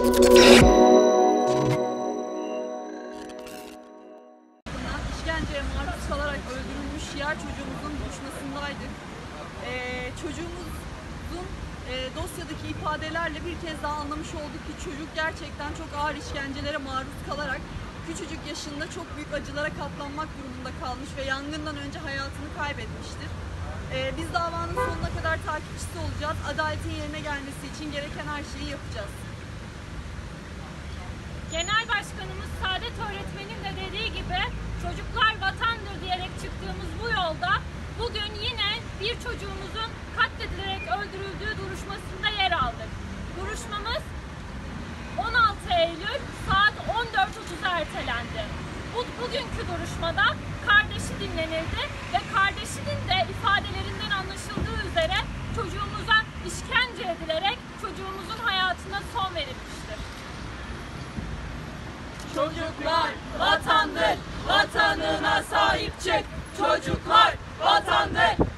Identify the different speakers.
Speaker 1: işkenceye maruz kalarak öldürülmüş yer çocuğumuzun buluşmasındaydık. Ee, çocuğumuzun e, dosyadaki ifadelerle bir kez daha anlamış olduk ki çocuk gerçekten çok ağır işkencelere maruz kalarak küçücük yaşında çok büyük acılara katlanmak durumunda kalmış ve yangından önce hayatını kaybetmiştir. Ee, biz davanın sonuna kadar takipçisi olacağız. Adaletin yerine gelmesi için gereken her şeyi yapacağız.
Speaker 2: Bir çocuğumuzun katledilerek öldürüldüğü duruşmasında yer aldık. Duruşmamız 16 Eylül saat 14.30'a ertelendi. Bu, bugünkü duruşmada kardeşi dinlenildi ve kardeşinin de ifadelerinden anlaşıldığı üzere çocuğumuza işkence edilerek çocuğumuzun hayatına son verilmiştir.
Speaker 1: Çocuklar vatandır, vatanına sahip çık. Çocuklar vatandır,